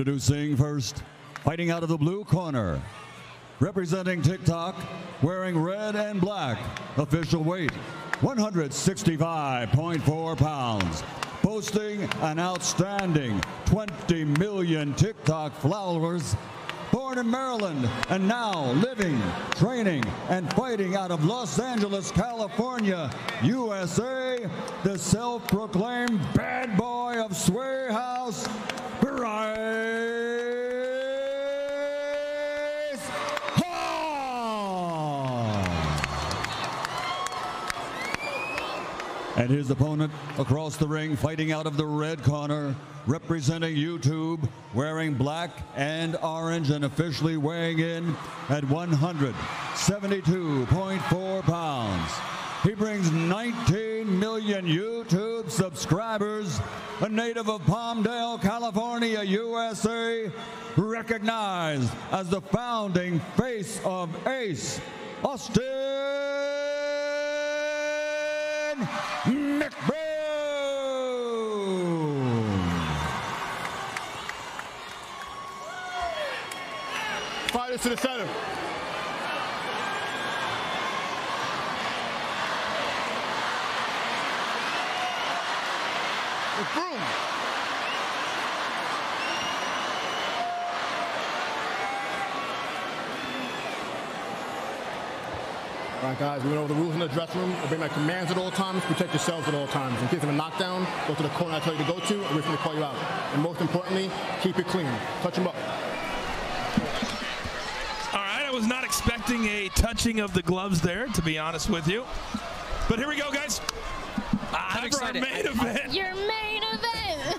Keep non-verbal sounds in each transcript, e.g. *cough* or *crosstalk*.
Introducing first, fighting out of the blue corner, representing TikTok, wearing red and black, official weight 165.4 pounds, boasting an outstanding 20 million TikTok followers. Born in Maryland and now living, training, and fighting out of Los Angeles, California, USA, the self proclaimed bad boy of Sway House, Bryce Hall. And his opponent across the ring, fighting out of the red corner, representing YouTube, wearing black and orange and officially weighing in at 172.4 pounds. He brings 19 million YouTube subscribers, a native of Palmdale, California, USA, recognized as the founding face of ACE, Austin McBroom. Fighters to the center. McBroom. All right, guys, we know the rules in the dressing room. Obey my commands at all times. Protect yourselves at all times. In case of a knockdown, go to the corner I tell you to go to, and wait for me to call you out. And most importantly, keep it clean. Touch them up. All right, I was not expecting a touching of the gloves there, to be honest with you. But here we go, guys. I'm Time for our excited. main event. Your main event.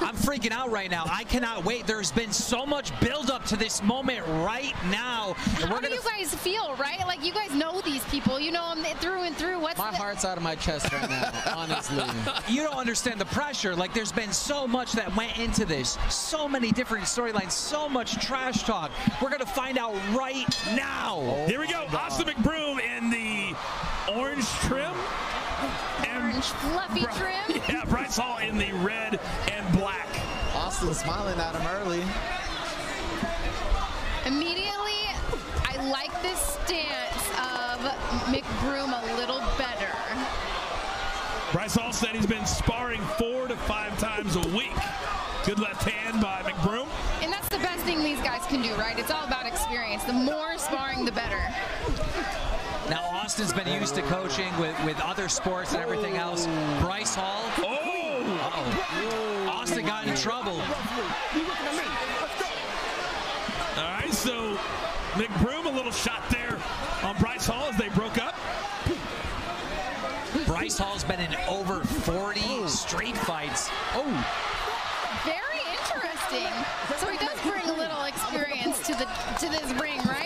I'm freaking out right now. I cannot wait. There's been so much buildup to this moment right now. How we're do you guys feel, right? Like you guys know these people. You know them through and through. What's My the, heart's out of my chest right now, *laughs* honestly. you don't understand the pressure. Like there's been so much that went into this. So many different storylines, so much trash talk. We're gonna find out right now. Here we go. Oh Austin McBroom in the orange trim. And orange fluffy Bri- trim? *laughs* Yeah, Bryce Hall in the red and black. Austin smiling at him early. Immediately, I like this stance of McBroom a little better. Bryce Hall said he's been sparring four to five times a week. Good left hand by McBroom. And that's the best thing these guys can do, right? It's all about experience. The more sparring, the better. Now Austin's been used to coaching with, with other sports and everything else. Bryce Hall. Oh! Uh-oh. Austin got in trouble. All right, so McBroom a little shot there on Bryce Hall as they broke up. Bryce Hall's been in over 40 street fights. Oh, Very interesting. So he does bring a little experience to the to this ring, right?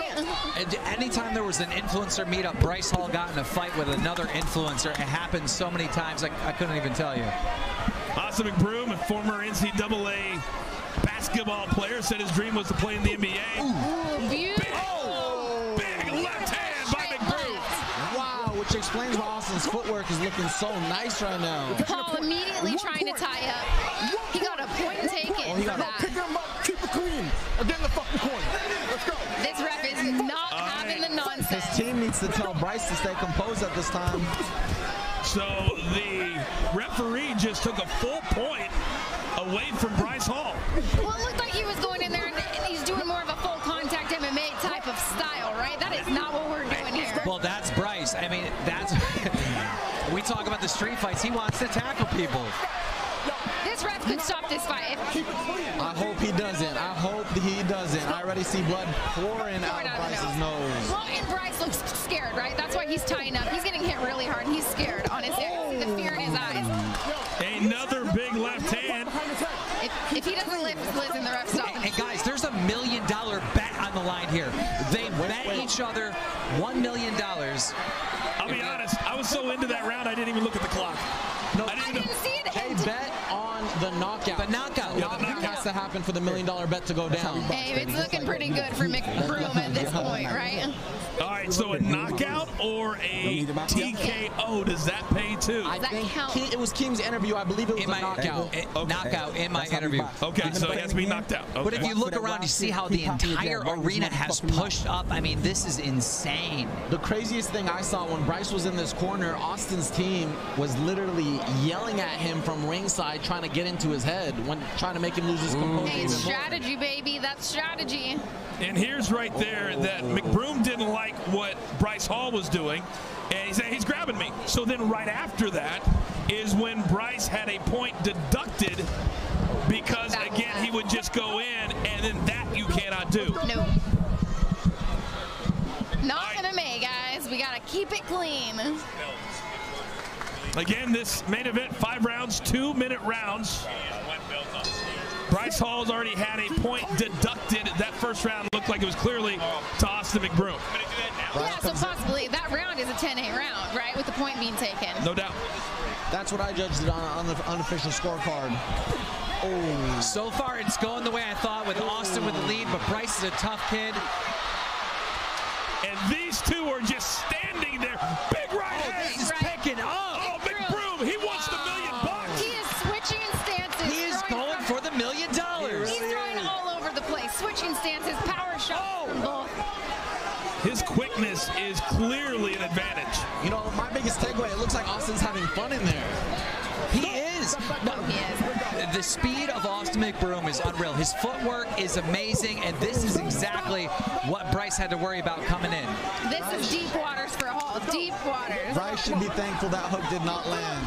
And anytime there was an influencer meetup, Bryce Hall got in a fight with another influencer. It happened so many times, I, I couldn't even tell you. Austin McBroom, a former NCAA basketball player, said his dream was to play in the NBA. Ooh, beautiful. Oh, big left hand by Straight McBroom. Wow, which explains why Austin's footwork is looking so nice right now. Paul immediately trying to tie up. Oh, he got a point taken he for got a Pick him up, keep it clean, and then the fucking corner. Let's go. This ref is not having the His team needs to tell Bryce to stay composed at this time. So the referee just took a full point away from Bryce Hall. Well, it looked like he was going in there and, and he's doing more of a full contact MMA type of style, right? That is not what we're doing here. Well, that's Bryce. I mean, that's. *laughs* we talk about the street fights. He wants to tackle people. This ref could stop this fight. I hope he doesn't. I hope he doesn't. I already see blood pouring out Pouring of out of Bryce's nose. well, and Bryce looks scared, right? That's why he's tying up. He's getting hit really hard and he's scared on his I see the fear in his oh. eyes. Another big left hand. If, if he doesn't lift, listen, the ref stop And, him. and guys, there's a million dollar bet on the line here. They bet each other one million dollars. I'll be honest, I was so into that round I didn't even look at the clock. No, I I didn't didn't know. see it They end. bet on the knockout. Knockout. Yeah, the knockout. has to happen for the million dollar bet to go down. Hey, it's looking pretty good for McBroom at this point, right? All right, so a knockout or a TKO, does that pay too? I that think count? It was Keem's interview. I believe it was In a my knockout. eh, knockout in my interview. Okay, so he has to be knocked out. But if you look around, you see how the entire arena has pushed up. I mean, this is insane. The craziest thing I saw when Bryce was in this corner, Austin's team was literally yelling at him from ringside, trying to get into his head, when trying to make him lose his mm. composure. Hey, even it's more. strategy, baby. That's strategy. And here's right there that McBroom didn't like what Bryce Hall was doing, and he said he's grabbing me. So then right after that is when Bryce had a point deducted because again he would just go in, and then that you cannot do. Nope. Not gonna make, guys. We gotta keep it clean. Again, this main event, five rounds, two minute rounds. Bryce Hall's already had a point deducted. That first round looked like it was clearly to Austin McBroom. Yeah, so possibly that round is a 10-8 round, right? With the point being taken. No doubt. That's what I judged it on, on the unofficial scorecard. Oh. So far, it's going the way I thought with Austin with the lead, but Bryce is a tough kid. And these two are just standing there. Big right oh, hand. He's right. picking up. Oh, McBroom, he wants the million bucks. He is switching stances. He is throwing going from- for the million dollars. He's throwing all over the place, switching stances, power shot from both. His quickness is clearly an advantage. You know, my biggest takeaway, it looks like Austin's having fun in there. He is. No, He is. the speed of Austin McBroom is unreal. His footwork is amazing, and this is exactly what Bryce had to worry about coming in. This is deep waters for Hall. Deep waters. Bryce should be thankful that hook did not land.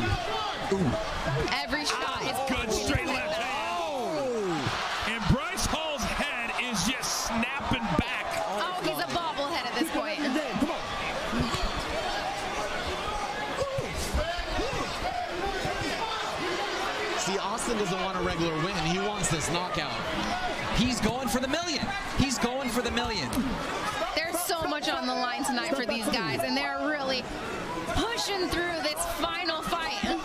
Every shot is Good straight left hand. And Bryce Hall's head is just snapping back. Oh, he's a bobblehead at this point. See, Austin doesn't want a regular win. He wants this knockout. He's going for the million. He's going for the million. There's so much on the line tonight for these guys, and they're really pushing through this final fight.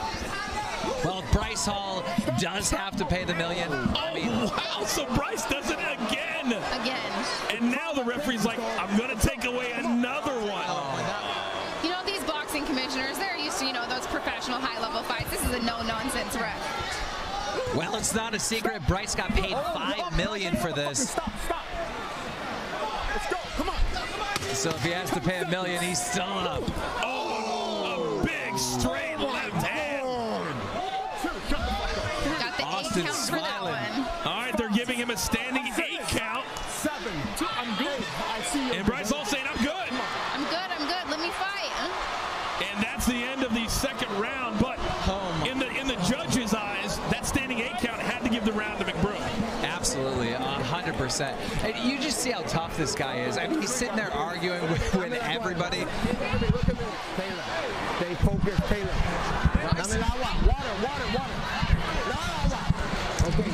Well, Bryce Hall does have to pay the million. I oh, mean, Oh, wow. So Bryce does it again. Again. And now the referee's like, I'm going to take away another one. Oh, you know, these boxing commissioners, they're used to, you know, those professional high-level fights. This is a no-nonsense ref. Well, it's not a secret. Bryce got paid oh, five million for this. Stop, stop. Let's go. Come on. So if he has to pay a million, he's still up. Oh, a big straight left hand. Got the Austin eight count for that smiling. one. All right, they're giving him a standing 100%. And you just see how tough this guy is. I mean, he's sitting there arguing with, with everybody. They focus, Taylor. Water, water, water. Okay,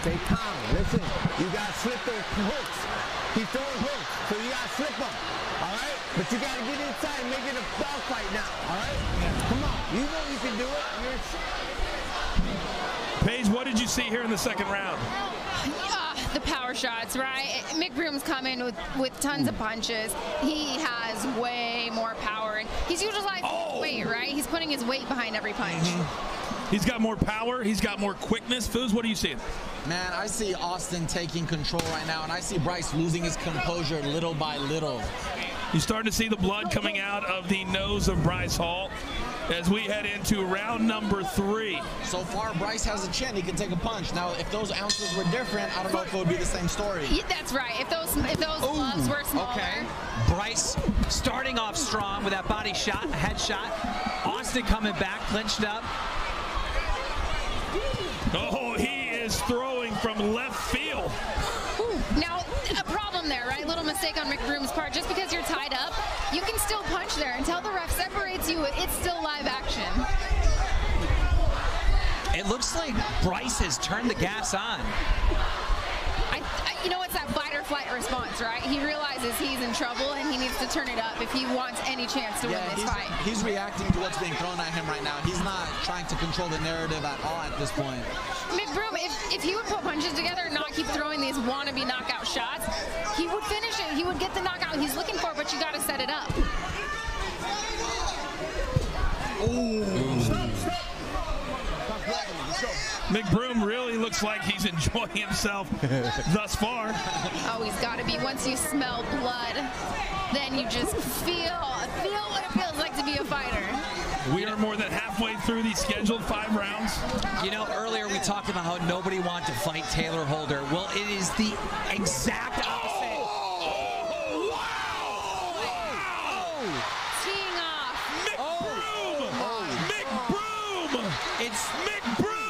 stay calm. Listen, you got to slip those hooks. He's throwing hooks, so you got to slip them. All right? But you got to get inside and make it a foul fight now. All right? Come on. You know you can do it. You're... Paige, what did you see here in the second round? The power shots, right? McBroom's coming with, with tons of punches. He has way more power. And he's utilizing Oh. his weight, right? He's putting his weight behind every punch. Mm-hmm. He's got more power. He's got more quickness. Foos, what are you seeing? Man, I see Austin taking control right now, and I see Bryce losing his composure little by little. You starting to see the blood coming out of the nose of Bryce Hall as we head into round number three. So far, Bryce has a chin. He can take a punch. Now, if those ounces were different, I don't know if it would be the same story. Yeah, that's right. If those if those gloves were smaller, Okay. Bryce starting off strong with that body shot, head shot. Austin coming back, clinched up. Oh, he is throwing from left field. Problem there, right? Little mistake on McBroom's part. Just because you're tied up, you can still punch there. Until the ref separates you, it's still live action. It looks like Bryce has turned the gas on. I, I, you know, it's that fight or flight response, right? He realizes he's in trouble and he needs to turn it up if he wants any chance to Yeah, win this he's, fight. he's reacting to what's being thrown at him right now. He's not trying to control the narrative at all at this point. McBroom, if, if he would put punches together and not keep throwing these wannabe knockout shots, he would finish it. He would get the knockout he's looking for, but you got to set it up. McBroom really looks like he's enjoying himself *laughs* thus far. Oh, he's got to be. Once you smell blood, then you just feel feel what it feels like to be a fighter. We are more than halfway through the scheduled five rounds. You know, earlier we talked about how nobody wanted to fight Taylor Holder. Well, it is the exact opposite. Teeing off. McBroom! McBroom! It's McBroom!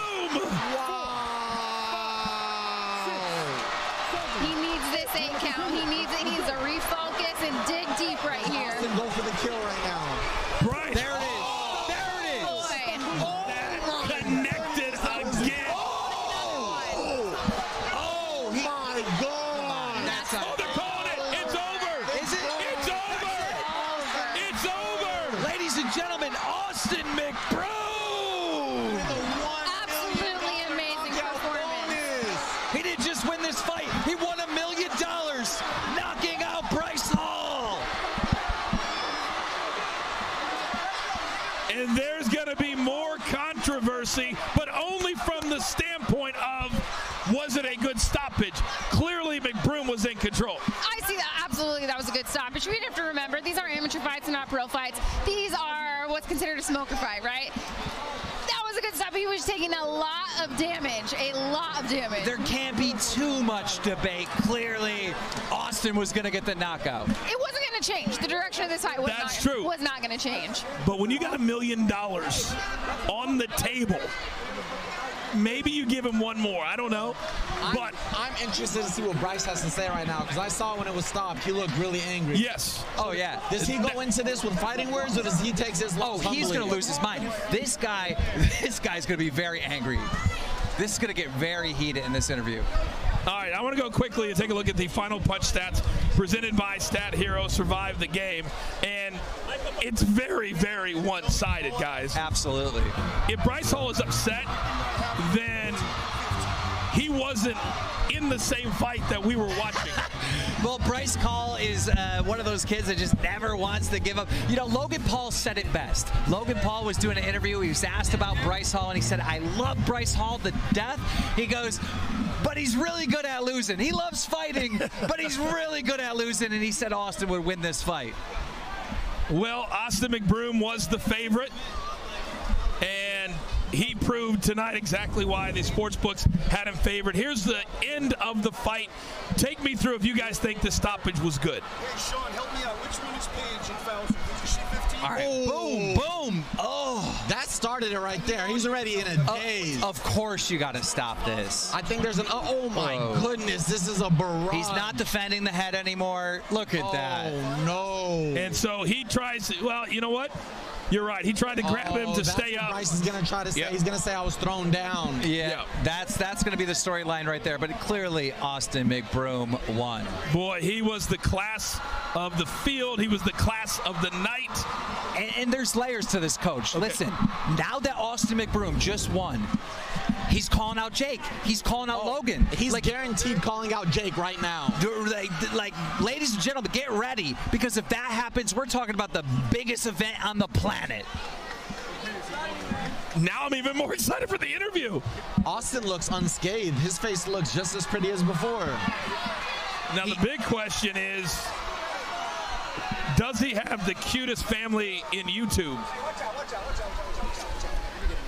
He needs this eight count. He needs it. He needs to refocus and dig deep right here. Austin go now. Bryce there it is. But only from the standpoint of was it a good stoppage? Clearly, McBroom was in control. I see that. Absolutely, that was a good stoppage. We have to remember these are amateur fights and not pro fights. These are what's considered a smoker fight, right? That was a good stop. He was taking a lot of damage, a lot of damage. There can't be too much debate. Clearly, Austin was going to get the knockout. it wasn't going to change. The direction of this fight was That's not, true. was not going to change. But when you got a million dollars on the table, maybe you give him one more. I don't know. I'm, But I'm interested to see what Bryce has to say right now because I saw when it was stopped, he looked really angry. yes, Oh, yeah. Does he go into this with fighting words or does he take his Oh, he's going to lose his mind. This guy, *laughs* this guy's going to be very angry. This is going to get very heated in this interview. All right, I want to go quickly and take a look at the final punch stats presented by Stat Hero Survive the Game. And it's very, very one sided, guys. Absolutely. If Bryce Hall is upset, then he wasn't in the same fight that we were watching. Well, Bryce Hall is uh, one of those kids that just never wants to give up. You know, Logan Paul said it best. Logan Paul was doing an interview. He was asked about Bryce Hall, and he said, I love Bryce Hall to death. He goes, but he's really good at losing. He loves fighting, *laughs* but he's really good at losing, and he said Austin would win this fight. Well, Austin McBroom was the favorite, and he proved tonight exactly why the sports books had him favored. Here's the end of the fight. Take me through if you guys think the stoppage was good. Hey, Sean, help me out. Which one is Paige and Fowler? Is she 15? All right, oh. boom, boom. Oh, That started it right there. He's already in a daze. of course you got to stop this. I think there's an. Oh, oh my Oh. goodness, this is a barrage. He's not defending the head anymore. Look at oh, that. Oh no. And so he tries, well, you know what? You're right. He tried to grab him Oh, to that's stay what up. Bryce is gonna try to say. Yeah. He's gonna say I was thrown down. Yeah, Yeah. that's that's going to be the storyline right there. But clearly, Austin McBroom won. Boy, he was the class of the field. He was the class of the night. And, and there's layers to this, coach. Listen, now that Austin McBroom just won, he's calling out Jake. He's calling out oh, Logan. He's like, guaranteed calling out Jake right now. like, like, ladies and gentlemen, get ready because if that happens, we're talking about the biggest event on the planet. Now I'm even more *laughs* excited for the interview. Austin looks unscathed. His face looks just as pretty as before. Now the big question is, does he have the cutest family in YouTube?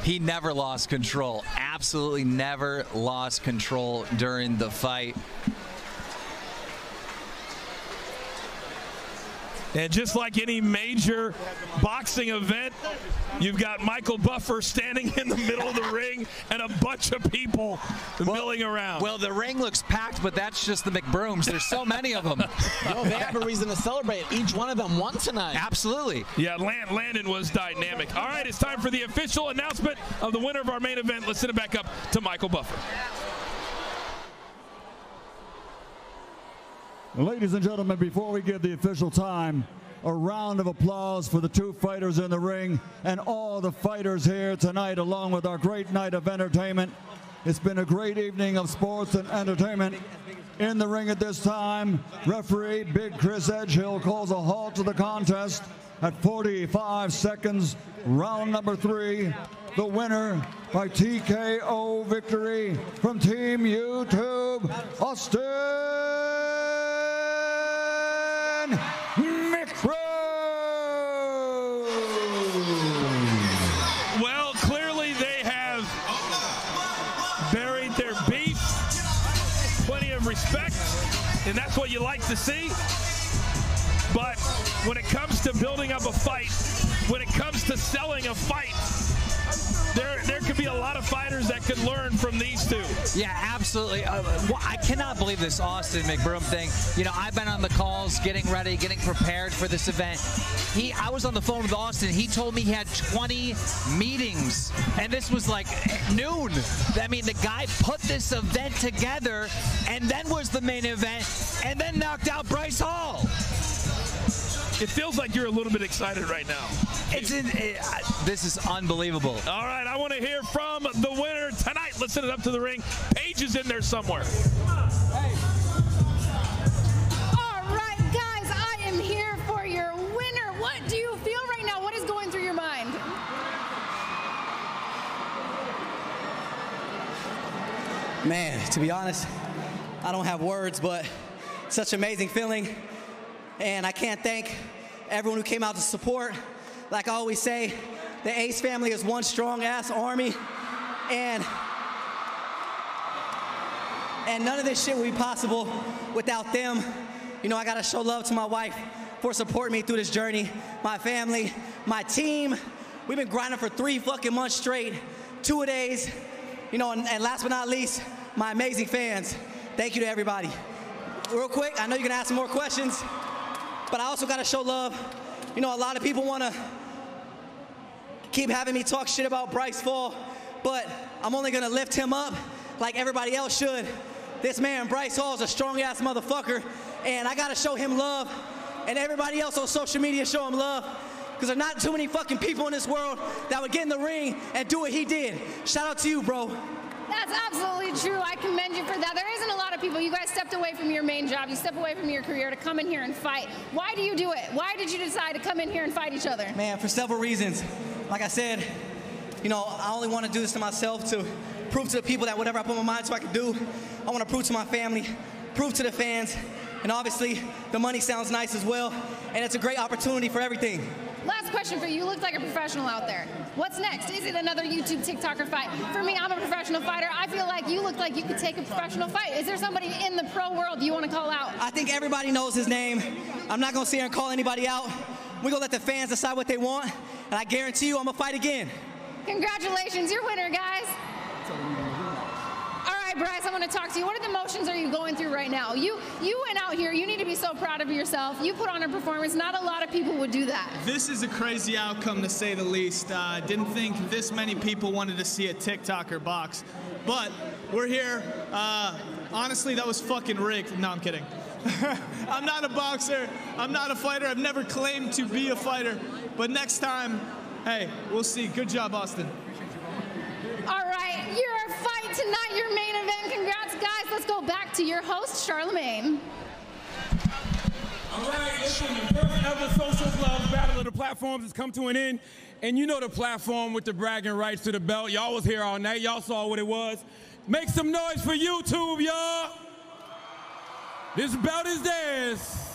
He never lost control. Absolutely never lost control during the fight. And just like any major boxing event, you've got Michael Buffer standing in the middle of the ring and a bunch of people milling around. Well, the ring looks packed, but that's just the McBrooms. There's so many of them. *laughs* Yo, they have a reason to celebrate. Each one of them won tonight. Absolutely. yeah, Land- Landon was dynamic. All right, it's time for the official announcement of the winner of our main event. Let's send it back up to Michael Buffer. Ladies and gentlemen, before we give the official time, a round of applause for the two fighters in the ring and all the fighters here tonight, along with our great night of entertainment. It's been a great evening of sports and entertainment. In the ring at this time, referee Big Chris Edgehill calls a halt to the contest at 45 seconds, round number three. The winner by TKO victory from Team YouTube, Austin McBroom. Well, clearly they have buried their beef. Plenty of respect, and that's what you like to see. But when it comes to building up a fight, when it comes to selling a fight, there, there could be a lot of fighters that could learn from these two. Yeah, absolutely. Uh, well, I cannot believe this Austin McBroom thing. You know, I've been on the calls, getting ready, getting prepared for this event. He, I was on the phone with Austin. He told me he had 20 meetings, and this was like noon. I mean, the guy put this event together, and then was the main event, and then knocked out Bryce Hall. It feels like you're a little bit excited right now. It's in, it, uh, this is unbelievable. All right, I want to hear from the winner tonight. Let's send it up to the ring. Paige is in there somewhere. All right, guys, I am here for your winner. What do you feel right now? What is going through your mind? Man, to be honest, I don't have words, but such an amazing feeling. And I can't thank everyone who came out to support. Like I always say, the Ace family is one strong ass army. And and none of this shit would be possible without them. You know, I gotta show love to my wife for supporting me through this journey, my family, my team. We've been grinding for three fucking months straight, two days. You know, and, and last but not least, my amazing fans. Thank you to everybody. Real quick, I know you're gonna ask some more questions, but I also gotta show love. You know, a lot of people wanna keep having me talk shit about Bryce Hall, but I'm only gonna lift him up like everybody else should. This man, Bryce Hall, is a strong ass motherfucker, and I gotta show him love, and everybody else on social media show him love. Because there's not too many fucking people in this world that would get in the ring and do what he did. Shout out to you, bro. That's absolutely true. I commend you for that. There isn't a lot of people. You guys stepped away from your main job. You step away from your career to come in here and fight. Why do you do it? Why did you decide to come in here and fight each other? Man, for several reasons. Like I said, you know, I only want to do this to myself to prove to the people that whatever I put my mind to, I can do. I want to prove to my family, prove to the fans, and obviously the money sounds nice as well, and it's a great opportunity for everything. Question for you. You look like a professional out there. What's next? Is it another YouTube TikToker fight? For me, I'm a professional fighter. I feel like you look like you could take a professional fight. Is there somebody in the pro world you want to call out? I think everybody knows his name. I'm not gonna sit here and call anybody out. We're gonna let the fans decide what they want, and I guarantee you I'm gonna fight again. Congratulations, you're winner, guys. Right, Bryce, I want to talk to you. What are the emotions are you going through right now? You you went out here. You need to be so proud of yourself. You put on a performance. Not a lot of people would do that. This is a crazy outcome to say the least. Uh, didn't think this many people wanted to see a TikToker box, but we're here. Uh, honestly, that was fucking rigged. No, I'm kidding. *laughs* I'm not a boxer. I'm not a fighter. I've never claimed to be a fighter. But next time, hey, we'll see. Good job, Austin. All right, your fight tonight, your main event. Congrats, guys. Let's go back to your host, Charlemagne. All right, listen, the first ever social gloves battle of the platforms has come to an end. And you know the platform with the bragging rights to the belt. Y'all was here all night. Y'all saw what it was. Make some noise for YouTube, y'all. This belt is theirs.